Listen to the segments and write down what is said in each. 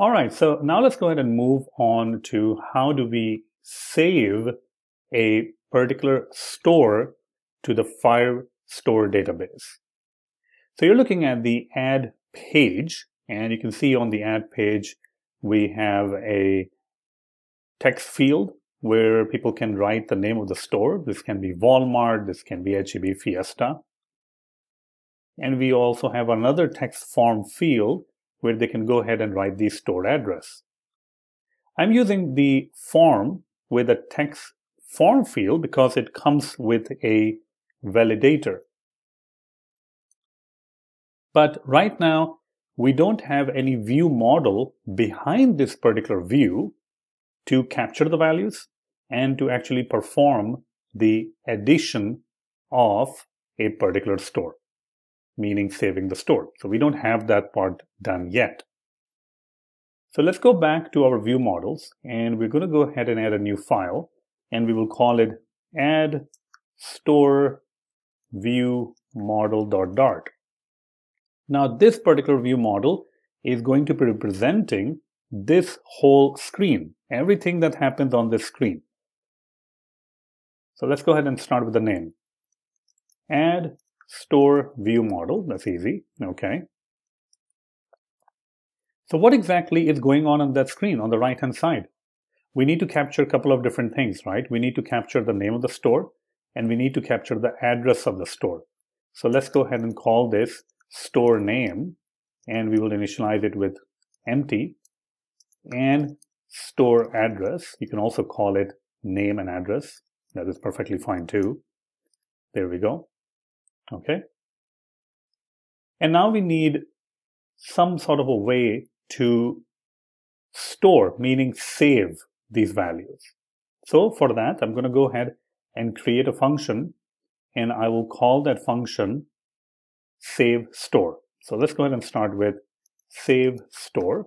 All right, so now let's go ahead and move on to how do we save a particular store to the Firestore database. So you're looking at the add page, and you can see on the add page, we have a text field where people can write the name of the store. This can be Walmart, this can be HEB Fiesta. And we also have another text form field where they can go ahead and write the store address. I'm using the form with a text form field because it comes with a validator. But right now, we don't have any view model behind this particular view to capture the values and to actually perform the addition of a particular store meaning saving the store. So we don't have that part done yet. So let's go back to our view models and we're going to go ahead and add a new file and we will call it add store view model dot dart. Now this particular view model is going to be representing this whole screen, everything that happens on this screen. So let's go ahead and start with the name. Add store view model. That's easy. Okay. So what exactly is going on on that screen on the right hand side? We need to capture a couple of different things, right? We need to capture the name of the store and we need to capture the address of the store. So let's go ahead and call this store name and we will initialize it with empty and store address. You can also call it name and address. That is perfectly fine too. There we go. Okay. And now we need some sort of a way to store, meaning save these values. So for that, I'm going to go ahead and create a function and I will call that function save store. So let's go ahead and start with save store.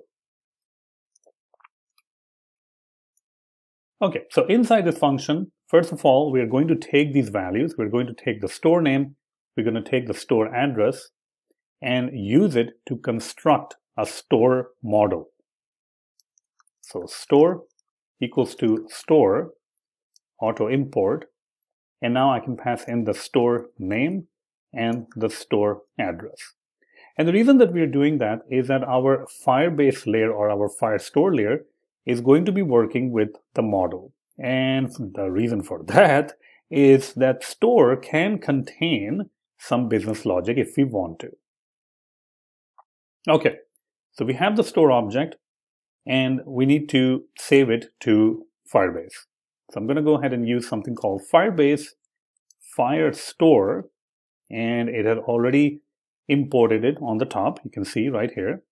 Okay, so inside this function, first of all, we are going to take these values. We're going to take the store name we're going to take the store address and use it to construct a store model. So store equals to store auto import and now I can pass in the store name and the store address. And the reason that we are doing that is that our Firebase layer or our Firestore layer is going to be working with the model. And the reason for that is that store can contain some business logic if we want to. Okay, so we have the store object and we need to save it to Firebase. So I'm going to go ahead and use something called Firebase Firestore and it had already imported it on the top. You can see right here.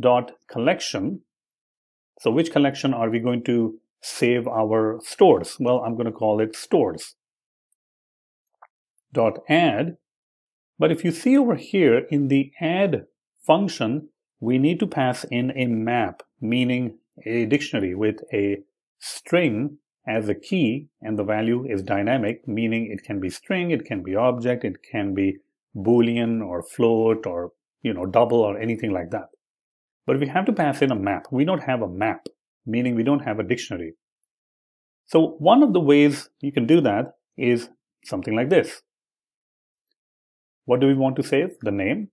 Dot collection. So which collection are we going to save our stores? Well, I'm going to call it stores. Dot add. But if you see over here in the add function, we need to pass in a map, meaning a dictionary with a string as a key and the value is dynamic, meaning it can be string, it can be object, it can be boolean or float or you know double or anything like that. But we have to pass in a map. We don't have a map meaning we don't have a dictionary. So one of the ways you can do that is something like this. What do we want to save? The name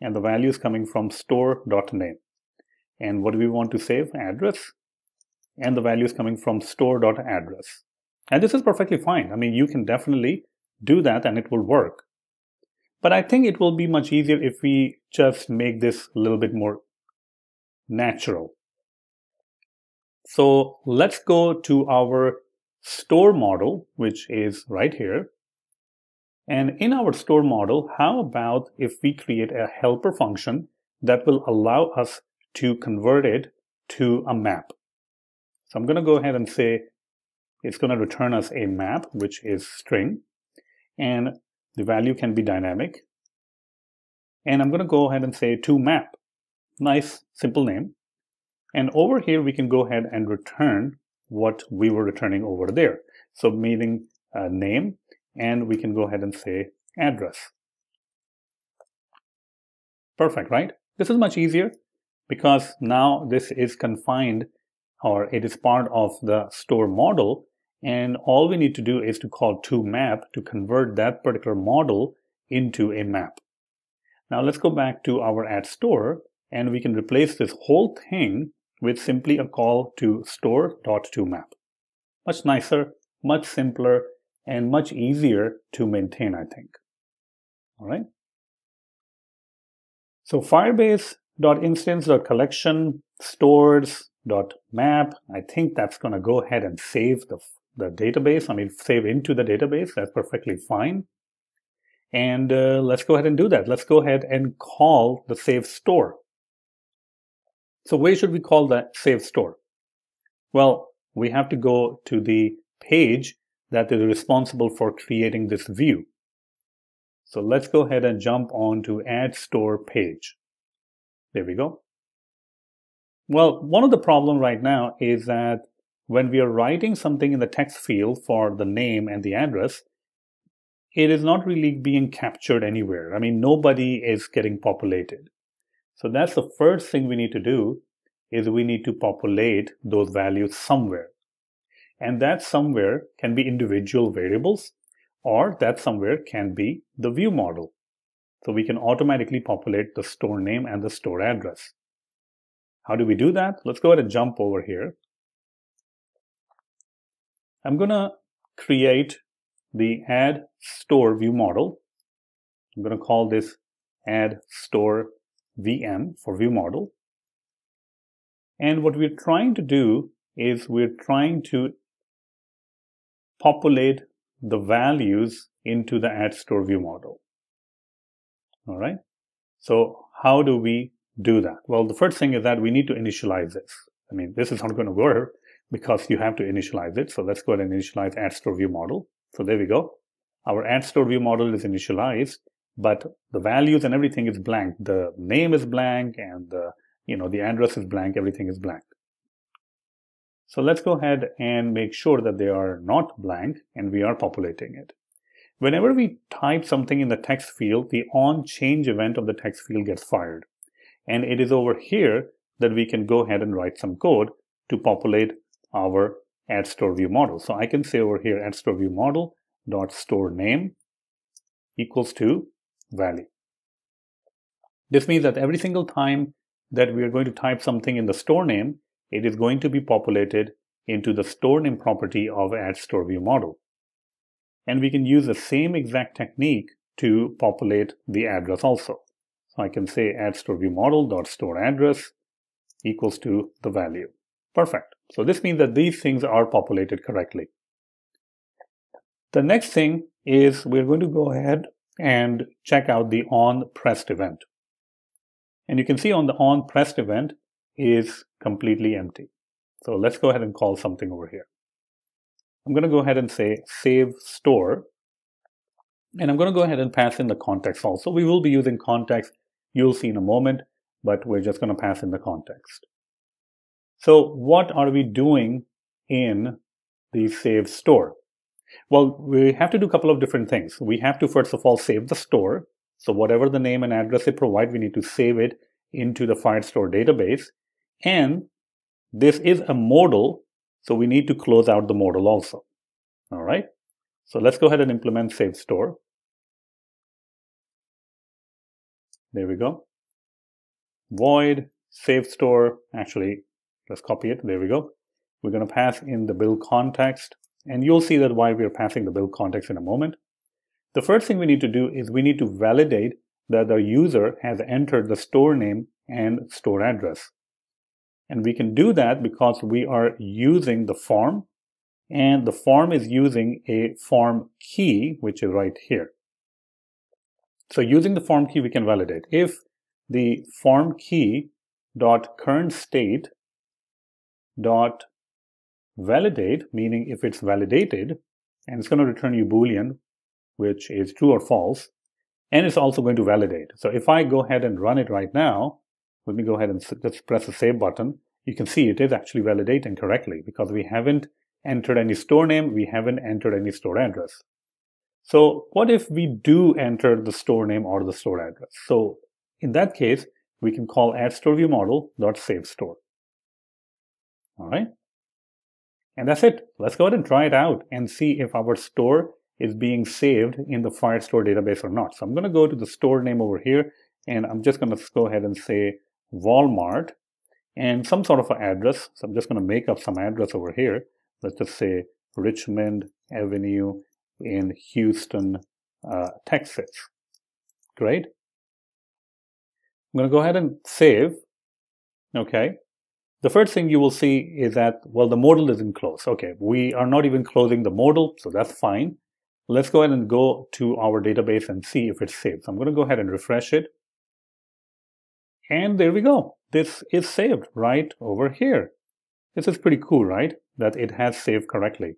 and the value is coming from store.name. And what do we want to save? Address and the value is coming from store.address. And this is perfectly fine. I mean, you can definitely do that and it will work. But I think it will be much easier if we just make this a little bit more natural. So let's go to our store model, which is right here. And in our store model, how about if we create a helper function that will allow us to convert it to a map? So I'm going to go ahead and say it's going to return us a map, which is string, and the value can be dynamic. And I'm going to go ahead and say to map. Nice, simple name. And over here, we can go ahead and return what we were returning over there. So meaning uh, name, and we can go ahead and say address. Perfect, right? This is much easier because now this is confined or it is part of the store model and all we need to do is to call to map to convert that particular model into a map. Now let's go back to our add store and we can replace this whole thing with simply a call to store.toMap. Much nicer, much simpler, and much easier to maintain, I think. All right. So firebase.instance.collection stores.map, I think that's going to go ahead and save the, the database. I mean, save into the database. That's perfectly fine. And uh, let's go ahead and do that. Let's go ahead and call the save store. So where should we call that save store? Well, we have to go to the page that is responsible for creating this view. So let's go ahead and jump on to add store page. There we go. Well, one of the problem right now is that when we are writing something in the text field for the name and the address, it is not really being captured anywhere. I mean, nobody is getting populated. So that's the first thing we need to do is we need to populate those values somewhere. And that somewhere can be individual variables or that somewhere can be the view model. So we can automatically populate the store name and the store address. How do we do that? Let's go ahead and jump over here. I'm going to create the add store view model. I'm going to call this add store VM for view model. And what we're trying to do is we're trying to populate the values into the add store view model. All right. So how do we do that? Well, the first thing is that we need to initialize this. I mean, this is not going to work because you have to initialize it. So let's go ahead and initialize add store view model. So there we go. Our add store view model is initialized, but the values and everything is blank. The name is blank and the, you know, the address is blank. Everything is blank. So let's go ahead and make sure that they are not blank and we are populating it. Whenever we type something in the text field, the on change event of the text field gets fired. And it is over here that we can go ahead and write some code to populate our add store view model. So I can say over here add store view model dot store name equals to value. This means that every single time that we are going to type something in the store name, it is going to be populated into the store name property of add store view model. And we can use the same exact technique to populate the address also. So I can say add store view model dot store address equals to the value. Perfect. So this means that these things are populated correctly. The next thing is we're going to go ahead and check out the on pressed event. And you can see on the on pressed event, is completely empty. So let's go ahead and call something over here. I'm going to go ahead and say save store. And I'm going to go ahead and pass in the context also. We will be using context. You'll see in a moment, but we're just going to pass in the context. So what are we doing in the save store? Well, we have to do a couple of different things. We have to first of all save the store. So whatever the name and address they provide, we need to save it into the Firestore database. And this is a modal, so we need to close out the modal also. All right. So let's go ahead and implement save store. There we go. Void save store. Actually, let's copy it. There we go. We're going to pass in the build context, and you'll see that why we're passing the build context in a moment. The first thing we need to do is we need to validate that the user has entered the store name and store address. And we can do that because we are using the form and the form is using a form key, which is right here. So using the form key, we can validate. If the form key dot current state dot validate, meaning if it's validated, and it's going to return you Boolean, which is true or false, and it's also going to validate. So if I go ahead and run it right now, let me go ahead and just press the save button. You can see it is actually validating correctly because we haven't entered any store name, we haven't entered any store address. So what if we do enter the store name or the store address? So in that case, we can call add store view model dot save store. All right. And that's it. Let's go ahead and try it out and see if our store is being saved in the Firestore database or not. So I'm going to go to the store name over here, and I'm just going to go ahead and say Walmart and some sort of an address. So I'm just going to make up some address over here. Let's just say Richmond Avenue in Houston, uh, Texas. Great. I'm going to go ahead and save. Okay. The first thing you will see is that, well, the modal isn't closed. Okay, we are not even closing the modal, so that's fine. Let's go ahead and go to our database and see if it's saved. So I'm going to go ahead and refresh it. And there we go. This is saved right over here. This is pretty cool, right? That it has saved correctly.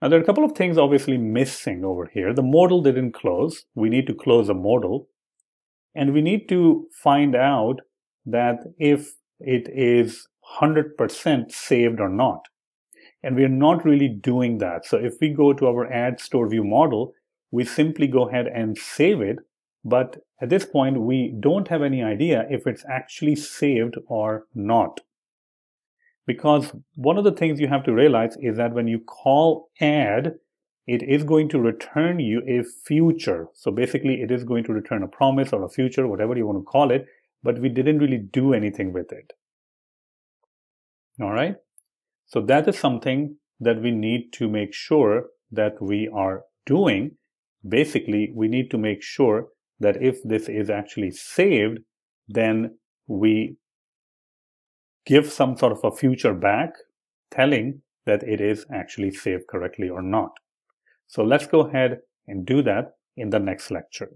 Now there are a couple of things obviously missing over here. The modal didn't close. We need to close the modal. And we need to find out that if it is 100% saved or not. And we're not really doing that. So if we go to our add store view model, we simply go ahead and save it. But at this point, we don't have any idea if it's actually saved or not. Because one of the things you have to realize is that when you call add, it is going to return you a future. So basically, it is going to return a promise or a future, whatever you want to call it, but we didn't really do anything with it. All right. So that is something that we need to make sure that we are doing. Basically, we need to make sure that if this is actually saved, then we give some sort of a future back telling that it is actually saved correctly or not. So let's go ahead and do that in the next lecture.